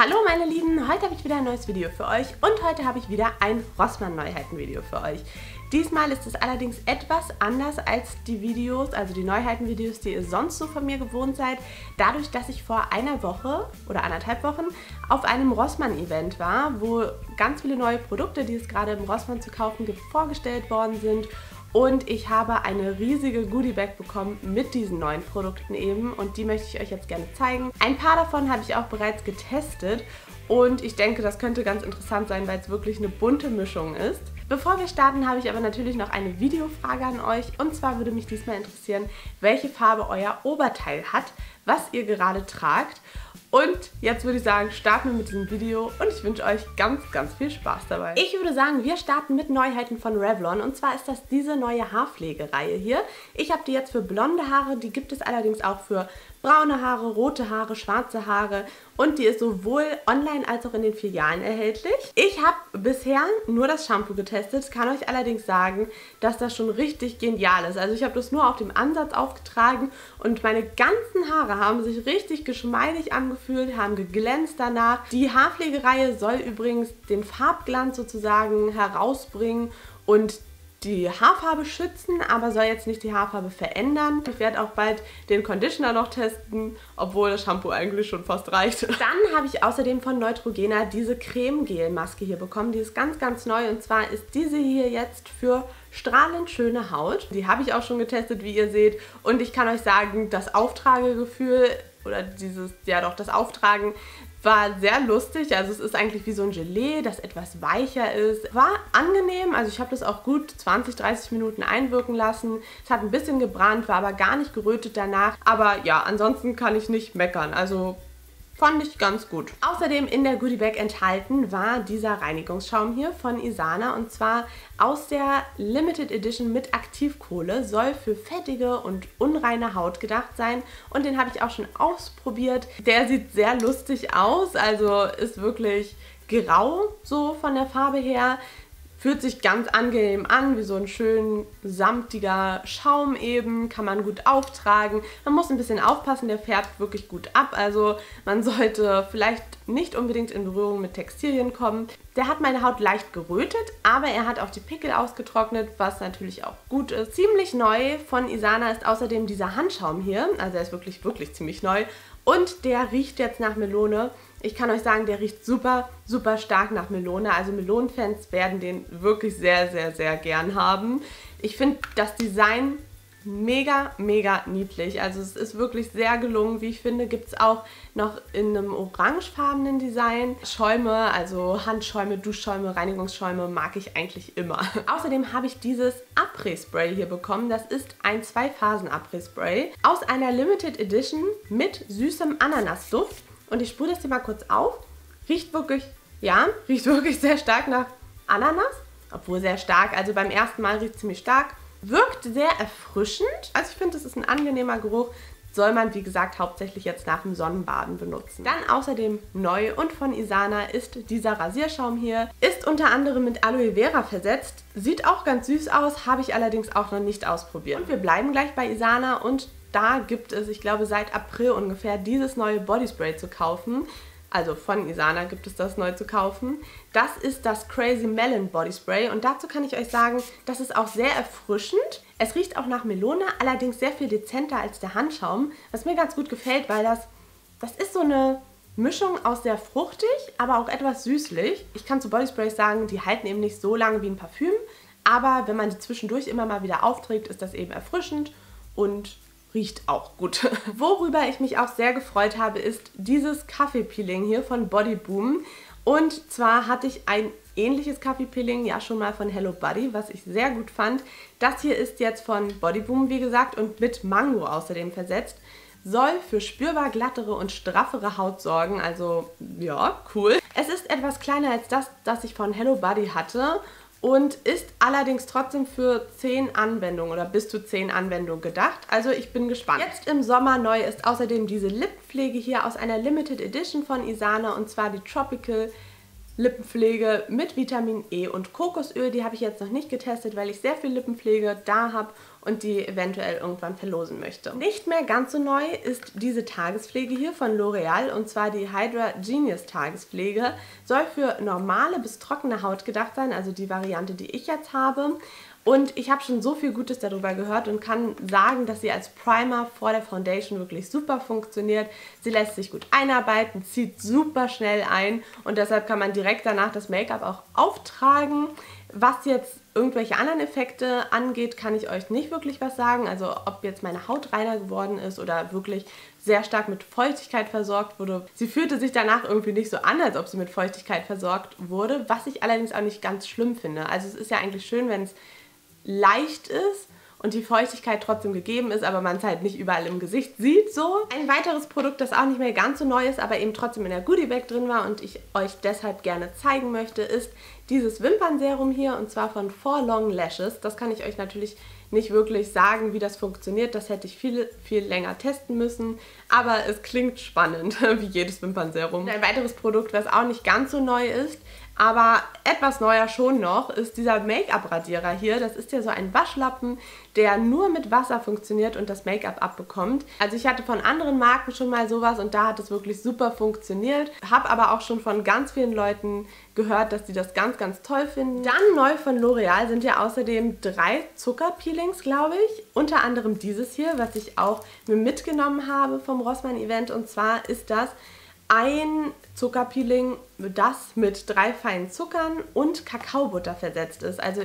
Hallo meine Lieben, heute habe ich wieder ein neues Video für euch und heute habe ich wieder ein Rossmann-Neuheiten-Video für euch. Diesmal ist es allerdings etwas anders als die Videos, also die Neuheiten-Videos, die ihr sonst so von mir gewohnt seid, dadurch, dass ich vor einer Woche oder anderthalb Wochen auf einem Rossmann-Event war, wo ganz viele neue Produkte, die es gerade im Rossmann zu kaufen gibt, vorgestellt worden sind und ich habe eine riesige Goodie-Bag bekommen mit diesen neuen Produkten eben und die möchte ich euch jetzt gerne zeigen. Ein paar davon habe ich auch bereits getestet und ich denke, das könnte ganz interessant sein, weil es wirklich eine bunte Mischung ist. Bevor wir starten, habe ich aber natürlich noch eine Videofrage an euch. Und zwar würde mich diesmal interessieren, welche Farbe euer Oberteil hat, was ihr gerade tragt. Und jetzt würde ich sagen, starten wir mit diesem Video und ich wünsche euch ganz, ganz viel Spaß dabei. Ich würde sagen, wir starten mit Neuheiten von Revlon und zwar ist das diese neue Haarpflegereihe hier. Ich habe die jetzt für blonde Haare, die gibt es allerdings auch für braune Haare, rote Haare, schwarze Haare und die ist sowohl online als auch in den Filialen erhältlich. Ich habe bisher nur das Shampoo getestet, kann euch allerdings sagen, dass das schon richtig genial ist. Also ich habe das nur auf dem Ansatz aufgetragen und meine ganzen Haare haben sich richtig geschmeidig angefühlt, haben geglänzt danach. Die Haarpflegereihe soll übrigens den Farbglanz sozusagen herausbringen und die Haarfarbe schützen, aber soll jetzt nicht die Haarfarbe verändern. Ich werde auch bald den Conditioner noch testen, obwohl das Shampoo eigentlich schon fast reicht. Dann habe ich außerdem von Neutrogena diese Creme-Gel-Maske hier bekommen. Die ist ganz, ganz neu und zwar ist diese hier jetzt für strahlend schöne Haut. Die habe ich auch schon getestet, wie ihr seht. Und ich kann euch sagen, das Auftragegefühl oder dieses, ja doch, das Auftragen war sehr lustig, also es ist eigentlich wie so ein Gelee, das etwas weicher ist. War angenehm, also ich habe das auch gut 20, 30 Minuten einwirken lassen. Es hat ein bisschen gebrannt, war aber gar nicht gerötet danach. Aber ja, ansonsten kann ich nicht meckern. Also Fand ich ganz gut. Außerdem in der Goodie Bag enthalten war dieser Reinigungsschaum hier von Isana und zwar aus der Limited Edition mit Aktivkohle. Soll für fettige und unreine Haut gedacht sein und den habe ich auch schon ausprobiert. Der sieht sehr lustig aus, also ist wirklich grau so von der Farbe her. Fühlt sich ganz angenehm an, wie so ein schön samtiger Schaum eben, kann man gut auftragen. Man muss ein bisschen aufpassen, der färbt wirklich gut ab, also man sollte vielleicht nicht unbedingt in Berührung mit Textilien kommen. Der hat meine Haut leicht gerötet, aber er hat auch die Pickel ausgetrocknet, was natürlich auch gut ist. Ziemlich neu von Isana ist außerdem dieser Handschaum hier, also er ist wirklich, wirklich ziemlich neu und der riecht jetzt nach Melone. Ich kann euch sagen, der riecht super, super stark nach Melone. Also Melonenfans werden den wirklich sehr, sehr, sehr gern haben. Ich finde das Design mega, mega niedlich. Also es ist wirklich sehr gelungen. Wie ich finde, gibt es auch noch in einem orangefarbenen Design Schäume, also Handschäume, Duschschäume, Reinigungsschäume mag ich eigentlich immer. Außerdem habe ich dieses Après-Spray hier bekommen. Das ist ein Zwei-Phasen-Après-Spray aus einer Limited Edition mit süßem Ananasduft. Und ich sprühe das hier mal kurz auf. Riecht wirklich, ja, riecht wirklich sehr stark nach Ananas. Obwohl sehr stark, also beim ersten Mal riecht es ziemlich stark. Wirkt sehr erfrischend. Also ich finde, es ist ein angenehmer Geruch. Soll man, wie gesagt, hauptsächlich jetzt nach dem Sonnenbaden benutzen. Dann außerdem neu und von Isana ist dieser Rasierschaum hier. Ist unter anderem mit Aloe Vera versetzt. Sieht auch ganz süß aus, habe ich allerdings auch noch nicht ausprobiert. Und wir bleiben gleich bei Isana und da gibt es, ich glaube seit April ungefähr, dieses neue Bodyspray zu kaufen. Also von Isana gibt es das neu zu kaufen. Das ist das Crazy Melon Body Spray und dazu kann ich euch sagen, das ist auch sehr erfrischend. Es riecht auch nach Melone, allerdings sehr viel dezenter als der Handschaum, was mir ganz gut gefällt, weil das, das ist so eine Mischung aus sehr fruchtig, aber auch etwas süßlich. Ich kann zu Body Sprays sagen, die halten eben nicht so lange wie ein Parfüm, aber wenn man die zwischendurch immer mal wieder aufträgt, ist das eben erfrischend und riecht auch gut. Worüber ich mich auch sehr gefreut habe, ist dieses Kaffeepeeling hier von Body Boom. Und zwar hatte ich ein ähnliches Kaffeepeeling ja schon mal von Hello Buddy, was ich sehr gut fand. Das hier ist jetzt von Body Boom, wie gesagt, und mit Mango außerdem versetzt. Soll für spürbar glattere und straffere Haut sorgen, also ja, cool. Es ist etwas kleiner als das, das ich von Hello Buddy hatte und ist allerdings trotzdem für 10 Anwendungen oder bis zu 10 Anwendungen gedacht. Also ich bin gespannt. Jetzt im Sommer neu ist außerdem diese Lipppflege hier aus einer Limited Edition von Isana und zwar die Tropical Lippenpflege mit Vitamin E und Kokosöl. Die habe ich jetzt noch nicht getestet, weil ich sehr viel Lippenpflege da habe und die eventuell irgendwann verlosen möchte. Nicht mehr ganz so neu ist diese Tagespflege hier von L'Oreal und zwar die Hydra Genius Tagespflege. Soll für normale bis trockene Haut gedacht sein, also die Variante, die ich jetzt habe. Und ich habe schon so viel Gutes darüber gehört und kann sagen, dass sie als Primer vor der Foundation wirklich super funktioniert. Sie lässt sich gut einarbeiten, zieht super schnell ein und deshalb kann man direkt danach das Make-up auch auftragen. Was jetzt irgendwelche anderen Effekte angeht, kann ich euch nicht wirklich was sagen. Also ob jetzt meine Haut reiner geworden ist oder wirklich sehr stark mit Feuchtigkeit versorgt wurde. Sie fühlte sich danach irgendwie nicht so an, als ob sie mit Feuchtigkeit versorgt wurde, was ich allerdings auch nicht ganz schlimm finde. Also es ist ja eigentlich schön, wenn es leicht ist und die Feuchtigkeit trotzdem gegeben ist, aber man es halt nicht überall im Gesicht sieht so. Ein weiteres Produkt, das auch nicht mehr ganz so neu ist, aber eben trotzdem in der Goodie Bag drin war und ich euch deshalb gerne zeigen möchte, ist dieses Wimpernserum hier und zwar von For Long Lashes. Das kann ich euch natürlich nicht wirklich sagen, wie das funktioniert. Das hätte ich viel, viel länger testen müssen. Aber es klingt spannend, wie jedes Wimpernserum. Ein weiteres Produkt, was auch nicht ganz so neu ist, aber etwas neuer schon noch ist dieser Make-up-Radierer hier. Das ist ja so ein Waschlappen, der nur mit Wasser funktioniert und das Make-up abbekommt. Also ich hatte von anderen Marken schon mal sowas und da hat es wirklich super funktioniert. Habe aber auch schon von ganz vielen Leuten gehört, dass die das ganz, ganz toll finden. Dann neu von L'Oreal sind ja außerdem drei Zuckerpeelings, glaube ich. Unter anderem dieses hier, was ich auch mir mitgenommen habe vom Rossmann-Event. Und zwar ist das ein Zuckerpeeling, das mit drei feinen Zuckern und Kakaobutter versetzt ist. Also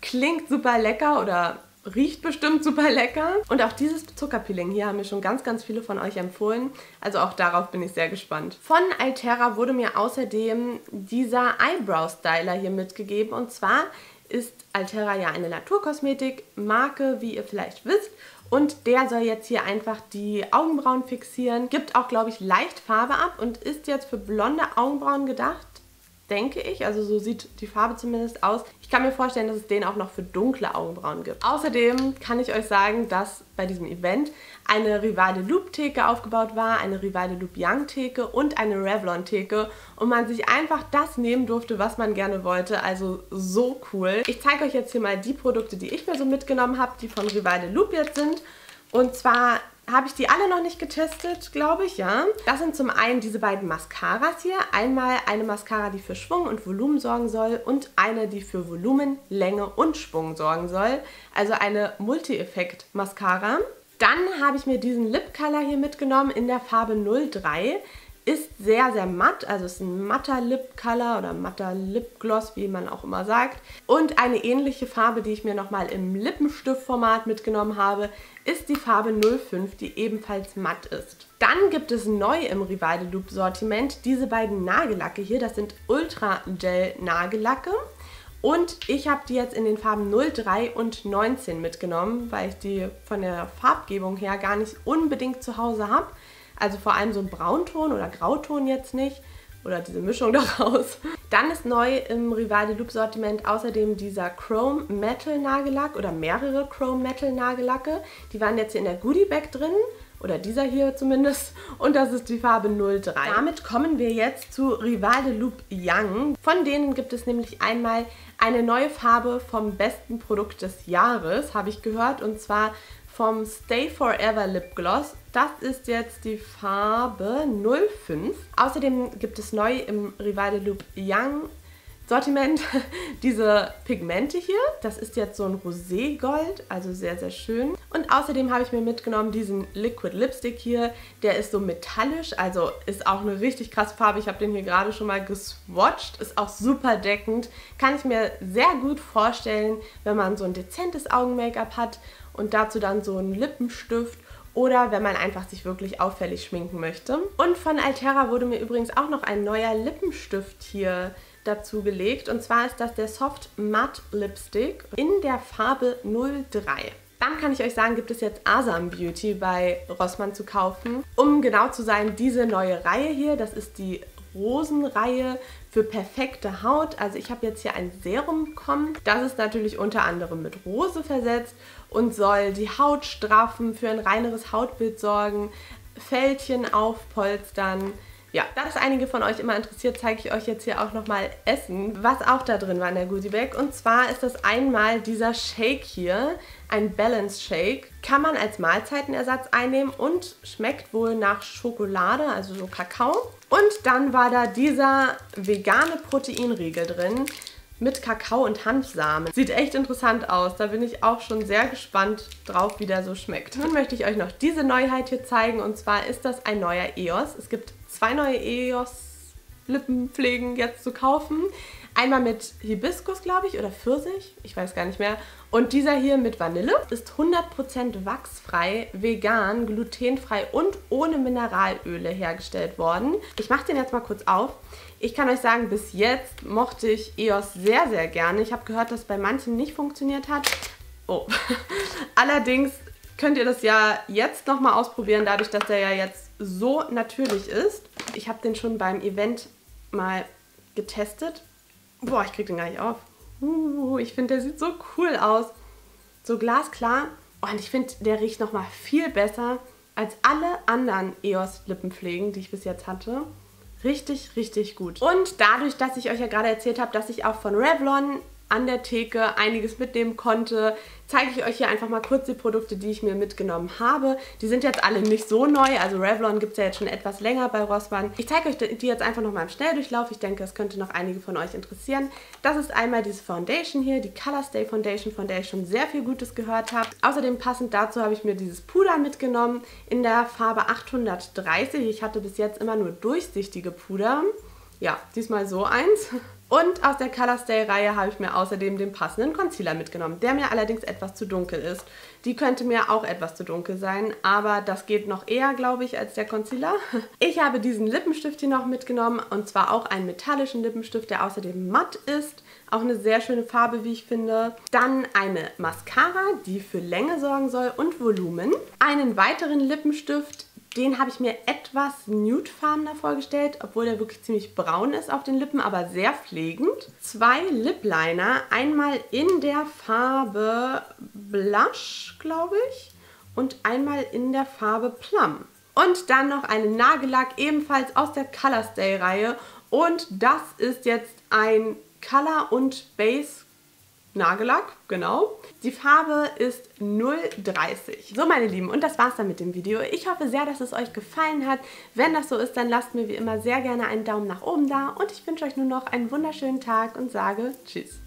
klingt super lecker oder riecht bestimmt super lecker. Und auch dieses Zuckerpeeling hier haben mir schon ganz, ganz viele von euch empfohlen. Also auch darauf bin ich sehr gespannt. Von Altera wurde mir außerdem dieser Eyebrow Styler hier mitgegeben. Und zwar ist Altera ja eine Naturkosmetik-Marke, wie ihr vielleicht wisst. Und der soll jetzt hier einfach die Augenbrauen fixieren. Gibt auch, glaube ich, leicht Farbe ab und ist jetzt für blonde Augenbrauen gedacht denke ich. Also so sieht die Farbe zumindest aus. Ich kann mir vorstellen, dass es den auch noch für dunkle Augenbrauen gibt. Außerdem kann ich euch sagen, dass bei diesem Event eine Rivale Loop Theke aufgebaut war, eine Rivale Loop Young Theke und eine Revlon Theke und man sich einfach das nehmen durfte, was man gerne wollte. Also so cool. Ich zeige euch jetzt hier mal die Produkte, die ich mir so mitgenommen habe, die von Rivale Loop jetzt sind. Und zwar habe ich die alle noch nicht getestet, glaube ich, ja. Das sind zum einen diese beiden Mascaras hier. Einmal eine Mascara, die für Schwung und Volumen sorgen soll und eine, die für Volumen, Länge und Schwung sorgen soll. Also eine Multi-Effekt-Mascara. Dann habe ich mir diesen Lip Color hier mitgenommen in der Farbe 03 ist sehr, sehr matt, also ist ein matter Lip Color oder matter Lip Gloss, wie man auch immer sagt. Und eine ähnliche Farbe, die ich mir nochmal im Lippenstiftformat mitgenommen habe, ist die Farbe 05, die ebenfalls matt ist. Dann gibt es neu im Rivale Loop Sortiment diese beiden Nagellacke hier. Das sind Ultra Gel Nagellacke. Und ich habe die jetzt in den Farben 03 und 19 mitgenommen, weil ich die von der Farbgebung her gar nicht unbedingt zu Hause habe. Also vor allem so ein Braunton oder Grauton jetzt nicht. Oder diese Mischung daraus. Dann ist neu im Rivale Loop Sortiment außerdem dieser Chrome Metal Nagellack oder mehrere Chrome Metal Nagellacke. Die waren jetzt hier in der Goodie Bag drin oder dieser hier zumindest. Und das ist die Farbe 03. Damit kommen wir jetzt zu Rivale Loop Young. Von denen gibt es nämlich einmal eine neue Farbe vom besten Produkt des Jahres, habe ich gehört. Und zwar vom Stay Forever Lip Gloss. Das ist jetzt die Farbe 05. Außerdem gibt es neu im Rivale Loop Young Sortiment diese Pigmente hier. Das ist jetzt so ein Roségold, also sehr, sehr schön. Und außerdem habe ich mir mitgenommen diesen Liquid Lipstick hier. Der ist so metallisch, also ist auch eine richtig krasse Farbe. Ich habe den hier gerade schon mal geswatcht. Ist auch super deckend. Kann ich mir sehr gut vorstellen, wenn man so ein dezentes Augen-Make-up hat und dazu dann so einen Lippenstift oder wenn man einfach sich wirklich auffällig schminken möchte. Und von Altera wurde mir übrigens auch noch ein neuer Lippenstift hier dazu gelegt und zwar ist das der Soft Matte Lipstick in der Farbe 03. Dann kann ich euch sagen, gibt es jetzt Asam Beauty bei Rossmann zu kaufen. Um genau zu sein, diese neue Reihe hier, das ist die Rosenreihe für perfekte Haut. Also ich habe jetzt hier ein Serum bekommen. Das ist natürlich unter anderem mit Rose versetzt und soll die Haut straffen, für ein reineres Hautbild sorgen, Fältchen aufpolstern, Ja, da das einige von euch immer interessiert, zeige ich euch jetzt hier auch nochmal Essen, was auch da drin war in der Goodie Bag. Und zwar ist das einmal dieser Shake hier, ein Balance Shake. Kann man als Mahlzeitenersatz einnehmen und schmeckt wohl nach Schokolade, also so Kakao. Und dann war da dieser vegane Proteinriegel drin mit Kakao und Hanfsamen. Sieht echt interessant aus. Da bin ich auch schon sehr gespannt drauf, wie der so schmeckt. Nun möchte ich euch noch diese Neuheit hier zeigen. Und zwar ist das ein neuer EOS. Es gibt zwei neue EOS Lippenpflegen jetzt zu kaufen. Einmal mit Hibiskus, glaube ich, oder Pfirsich, ich weiß gar nicht mehr. Und dieser hier mit Vanille ist 100% wachsfrei, vegan, glutenfrei und ohne Mineralöle hergestellt worden. Ich mache den jetzt mal kurz auf. Ich kann euch sagen, bis jetzt mochte ich EOS sehr, sehr gerne. Ich habe gehört, dass es bei manchen nicht funktioniert hat. Oh. Allerdings könnt ihr das ja jetzt nochmal ausprobieren, dadurch, dass der ja jetzt so natürlich ist. Ich habe den schon beim Event mal getestet Boah, ich krieg den gar nicht auf. Uh, ich finde, der sieht so cool aus. So glasklar. Und ich finde, der riecht nochmal viel besser als alle anderen EOS Lippenpflegen, die ich bis jetzt hatte. Richtig, richtig gut. Und dadurch, dass ich euch ja gerade erzählt habe, dass ich auch von Revlon an der Theke einiges mitnehmen konnte, zeige ich euch hier einfach mal kurz die Produkte, die ich mir mitgenommen habe. Die sind jetzt alle nicht so neu, also Revlon gibt es ja jetzt schon etwas länger bei Rossmann. Ich zeige euch die jetzt einfach nochmal im Schnelldurchlauf. Ich denke, es könnte noch einige von euch interessieren. Das ist einmal diese Foundation hier, die Colorstay Foundation, von der ich schon sehr viel Gutes gehört habe. Außerdem passend dazu habe ich mir dieses Puder mitgenommen in der Farbe 830. Ich hatte bis jetzt immer nur durchsichtige Puder. Ja, diesmal so eins. Und aus der Colorstay-Reihe habe ich mir außerdem den passenden Concealer mitgenommen, der mir allerdings etwas zu dunkel ist. Die könnte mir auch etwas zu dunkel sein, aber das geht noch eher, glaube ich, als der Concealer. Ich habe diesen Lippenstift hier noch mitgenommen und zwar auch einen metallischen Lippenstift, der außerdem matt ist. Auch eine sehr schöne Farbe, wie ich finde. Dann eine Mascara, die für Länge sorgen soll und Volumen. Einen weiteren Lippenstift, den habe ich mir etwas nudefarbener vorgestellt, obwohl der wirklich ziemlich braun ist auf den Lippen, aber sehr pflegend. Zwei Lip Liner, einmal in der Farbe Blush, glaube ich, und einmal in der Farbe Plum. Und dann noch einen Nagellack, ebenfalls aus der Colorstay-Reihe. Und das ist jetzt ein Color und Base Nagellack, genau. Die Farbe ist 030. So meine Lieben, und das war's dann mit dem Video. Ich hoffe sehr, dass es euch gefallen hat. Wenn das so ist, dann lasst mir wie immer sehr gerne einen Daumen nach oben da und ich wünsche euch nur noch einen wunderschönen Tag und sage Tschüss.